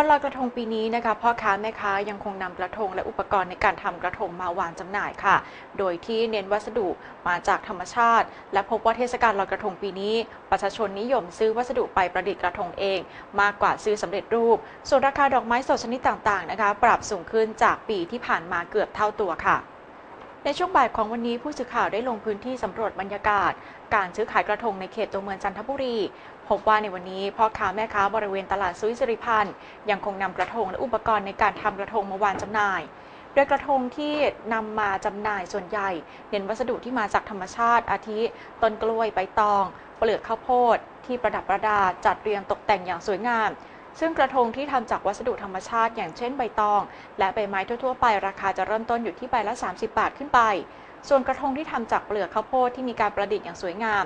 วันลอยกระทงปีนี้นะคะพ่อค้าแม่ค้ายังคงนำกระทงและอุปกรณ์ในการทำกระทงมาวางจำหน่ายค่ะ โดยที่เน้นวัสดุมาจากธรรมชาติ และพบว่าเทศกาลลอยกระทงปีนี้ ประชาชนนิยมซื้อวัสดุไปประดิษฐ์กระทงเอง มากกว่าซื้อสำเร็จรูป ส่วนราคาดอกไม้สดชนิดต่างๆนะคะ ปรับสูงขึ้นจากปีที่ผ่านมาเกือบเท่าตัวค่ะ ในช่วงบ่ายของวันนี้ผู้สื่อข่าวได้ลงพื้นที่สำรวจบรรยากาศ การซื้อขายกระทงในเขตตัวเมืองจันทบุรี พบว่าในวันนี้พ่อค้าแม่ค้าบริเวณตลาดซุยสิริพันธ์ยังคงนำกระทงและอุปกรณ์ในการทำกระทงมาวางจำหน่าย โดยกระทงที่นำมาจำหน่ายส่วนใหญ่ เน้นวัสดุที่มาจากธรรมชาติ อาทิต้นกล้วยใบตอง เปลือกข้าวโพด ที่ประดับประดาจัดเรียงตกแต่งอย่างสวยงาม ซึ่งกระทงที่ทำจากวัสดุธรรมชาติ อย่างเช่นใบตอง และใบไม้ทั่วๆไป ราคาจะเริ่มต้นอยู่ที่ใบละ 30 บาทขึ้นไป ส่วนกระทงที่ทำจากเปลือกข้าวโพดที่มีการประดิษฐ์อย่างสวยงาม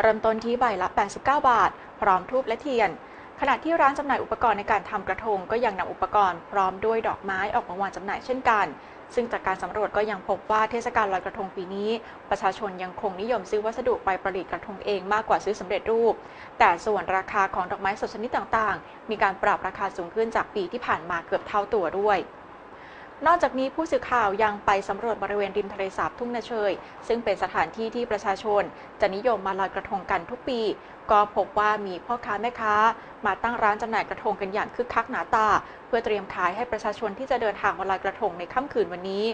เริ่มต้นที่ใบละ 89 บาท พร้อมทูบและเทียน ขณะที่ร้านจำหน่ายอุปกรณ์ในการทำกระทงก็ยังนำอุปกรณ์พร้อมด้วยดอกไม้ออกมาวางจำหน่ายเช่นกัน ซึ่งจากการสำรวจก็ยังพบว่าเทศกาลลอยกระทงปีนี้ ประชาชนยังคงนิยมซื้อวัสดุไปประดิษฐ์กระทงเองมากกว่าซื้อสำเร็จรูป แต่ส่วนราคาของดอกไม้สดชนิดต่างๆ มีการปรับราคาสูงขึ้นจากปีที่ผ่านมาเกือบเท่าตัวด้วย นอกจากนี้ผู้สื่อข่าวยังไปสำรวจบริเวณริมทะเลสาบทุ่งนาเชย ซึ่งเป็นสถานที่ที่ประชาชน จะนิยมมาลอยกระทงกันทุกปี ก็พบว่ามีพ่อค้าแม่ค้า มาตั้งร้านจำหน่ายกระทงกันอย่างคึกคักหนาตา เพื่อเตรียมขายให้ประชาชนที่จะเดินทางมาลอยกระทงในค่ำคืนวันนี้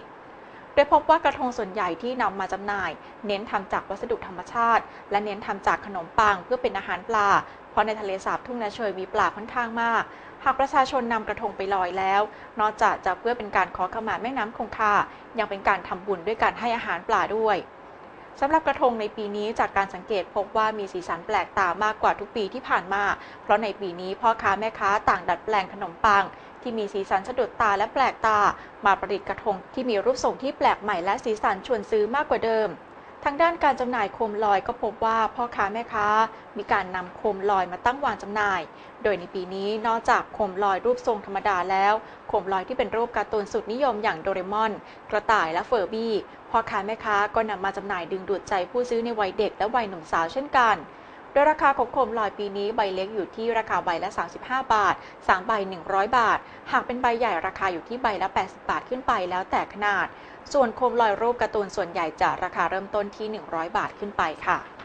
โดยพบว่ากระทงส่วนใหญ่ที่นำมาจำหน่าย เน้นทำจากวัสดุธรรมชาติ และเน้นทำจากขนมปังเพื่อเป็นอาหารปลา ราะในทะเลสาบทุ่งนาเชยมีปลาค่อนข้างมาก หากประชาชนนำกระทงไปลอยแล้ว นอกจากจะเพื่อเป็นการขอขมาแม่น้ำคงคา ยังเป็นการทำบุญด้วยการให้อาหารปลาด้วยสำหรับกระทงในปีนี้จากการสังเกตพบว่ามีสีสันแปลกตามากกว่าทุกปีที่ผ่านมา เพราะในปีนี้พ่อค้าแม่ค้าต่างดัดแปลงขนมปัง ที่มีสีสันสะดุดตาและแปลกตา มาประดิษฐ์กระทงที่มีรูปทรงที่แปลกใหม่และสีสันชวนซื้อมากกว่าเดิม ทางด้านการจำหน่ายโคมลอยก็พบว่าพ่อค้าแม่ค้ามีการนำโคมลอยมาตั้งวางจำหน่าย โดยในปีนี้นอกจากโคมลอยรูปทรงธรรมดาแล้ว โคมลอยที่เป็นรูปการ์ตูนสุดนิยมอย่างโดเรมอน กระต่ายและเฟอร์บี้ พ่อค้าแม่ค้าก็นำมาจำหน่ายดึงดูดใจผู้ซื้อในวัยเด็กและวัยหนุ่มสาวเช่นกัน ดยราคาของโคมลอยปีนี้ใบเล็กอยู่ที่ราคาใบละ 35 บาท 3 ใบ 100 บาท หากเป็นใบใหญ่ราคาอยู่ที่ใบละ 80 บาทขึ้นไปแล้วแต่ขนาด ส่วนโคมลอยรูปการ์ตูนส่วนใหญ่จะราคาเริ่มต้นที่ 100 บาทขึ้นไปค่ะ